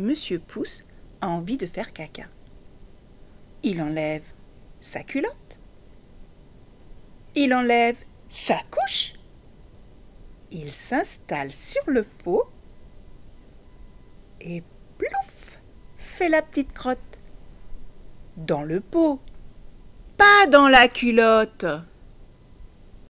Monsieur Pouce a envie de faire caca. Il enlève sa culotte. Il enlève sa couche. Il s'installe sur le pot et plouf fait la petite crotte. Dans le pot, pas dans la culotte.